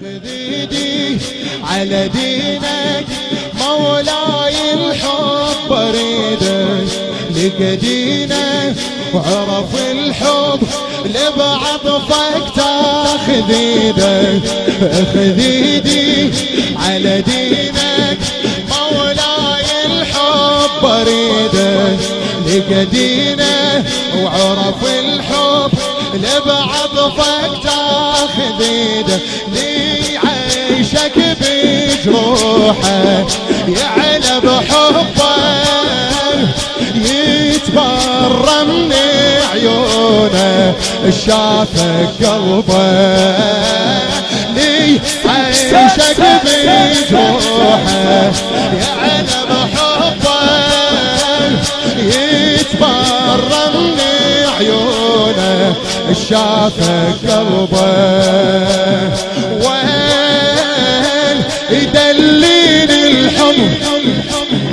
خذ ايدي على دينك مولاي الحب بريدك لقى دينك. وعرف الحب لبعطفك تاخذ إيدك خذ ايدي على دينك مولاي الحب بريدك لقى دينه وعرف الحب لبعطفك تاخذ ايده لي عيشك بجروحه. يعلى بحبه يتبرى من عيونه. شافك قلبه لي عيشك بجروحه. يعلى شافك قلبه وين يدلين الحب؟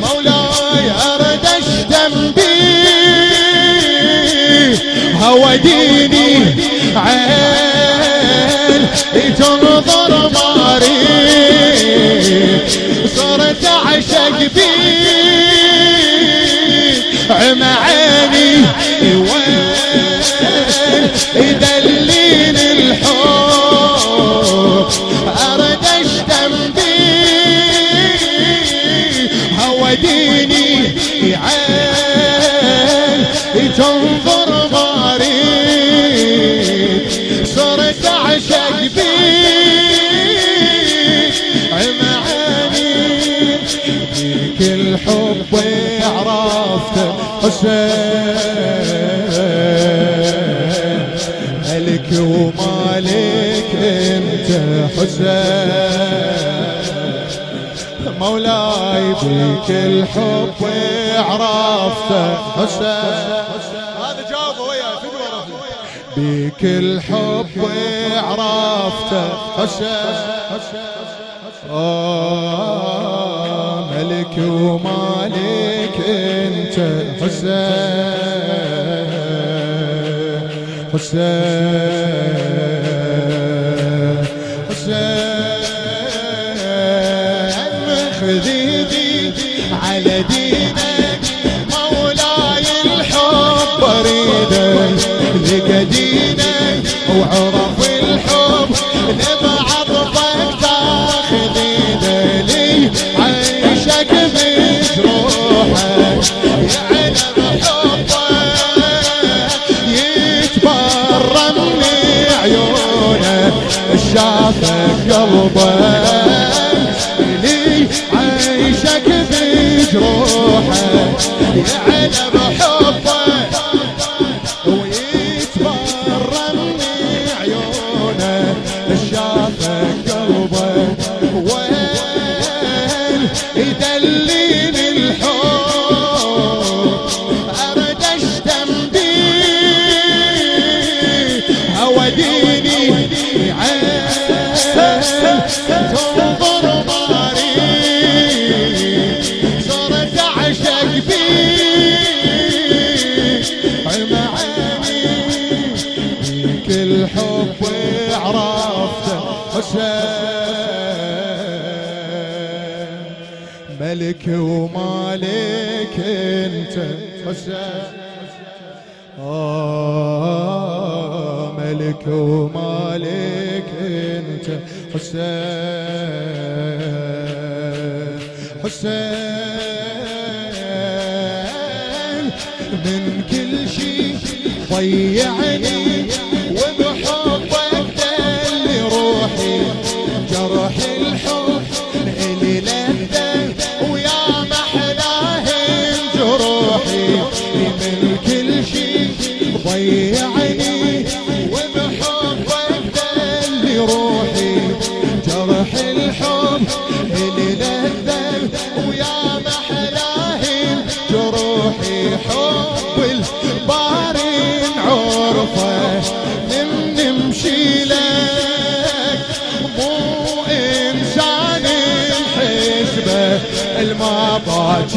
مولاي ارد اشتم بيه هوى ديني عين تنظر ماري. صرت اعشق بيه حسين ملك ومالك انت حسين. مولاي بيك الحب عرفته حسين. هذا جاوبه وياه فدوه رفيق بيك الحب عرفته حسين. آه ملك ومالك حسين حسين حسين خذ ايدي على دينك قلبك لي عيشك بجروحك يعلم حبك ملك ومالك انت. آه ملك ومالك انت. حسين حسين من كل شيء ضيعني.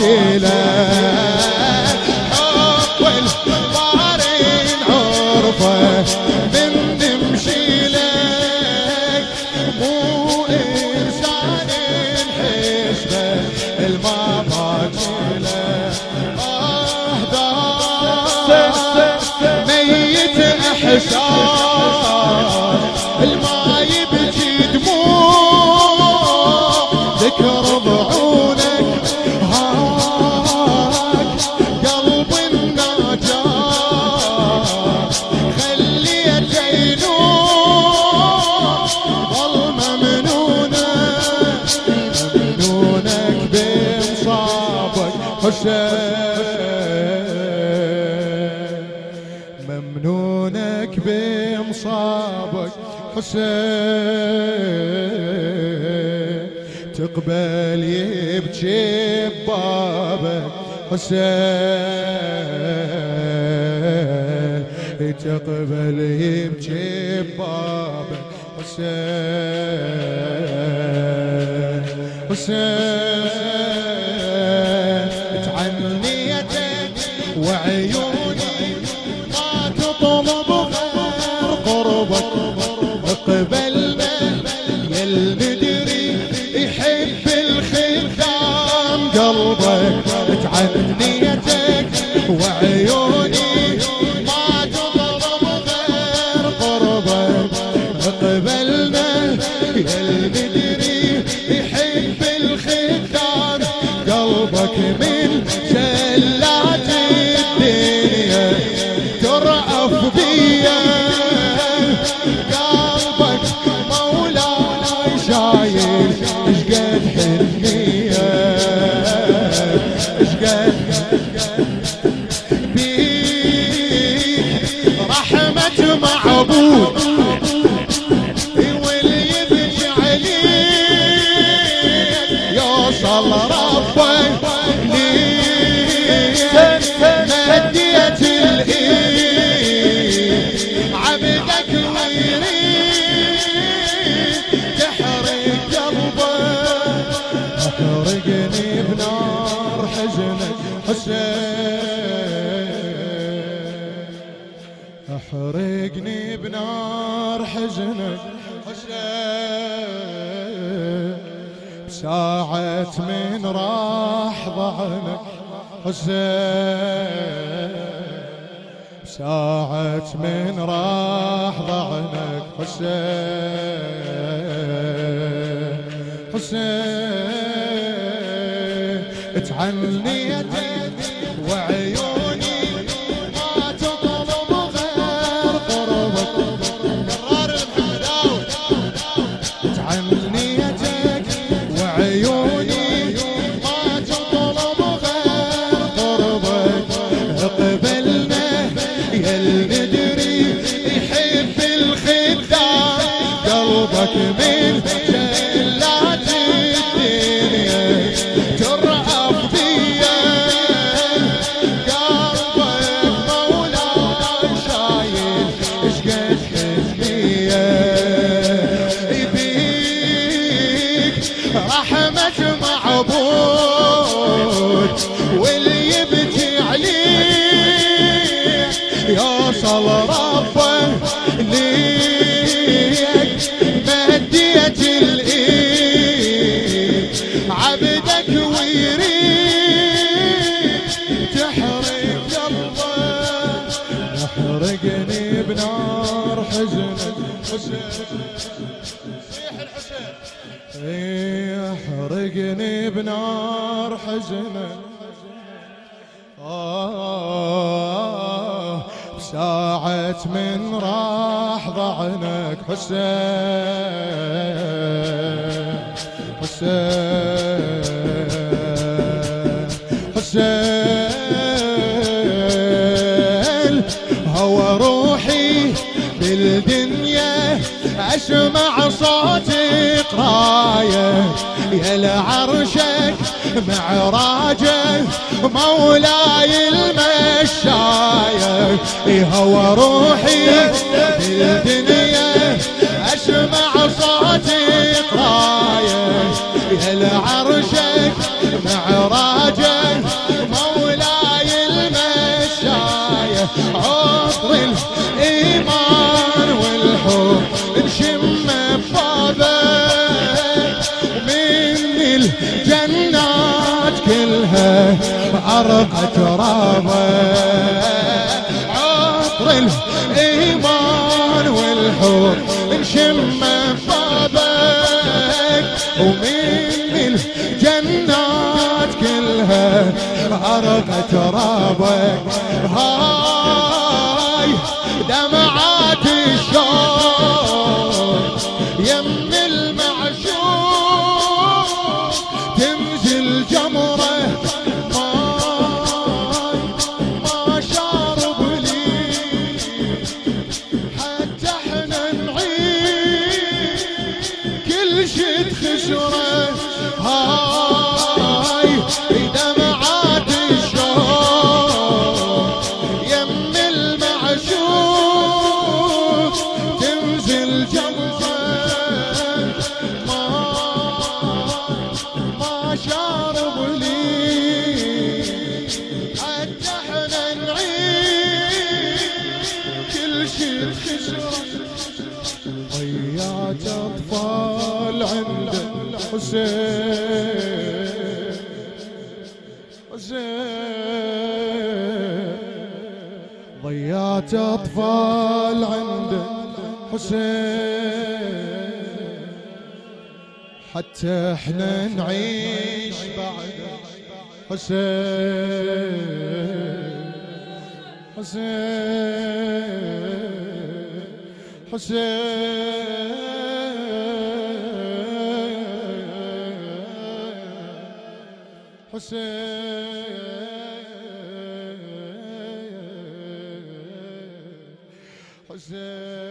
باجي عيونك بمصابك حسين تقبل يبكي ببابك حسين. تقبل يبكي ببابك حسين. حسين تعنيتك وعيونك المدري يحب الختان قلبك من راح ضعنك حسين. بساعة من راح ضعنك حسين. حسين تعنيتك احرقني بنار حزنك آه ساعة من راح ضعنك حسين. حسين. اسمع صوتك رايه يا لعرشك معراجه مولاي المشاية. هو روحي بالدنيا. اسمع صوتك رايه يا لعرشك معراجه عرقت رابك عطر الإيمان والحب نشم ببابك ومن الجنات كلها عرقت رابك هاي دمعات الشوق. ضيعت أطفال عند حسين. حتى إحنا نعيش بعد حسين. حسين. حسين. حسين. Hashem.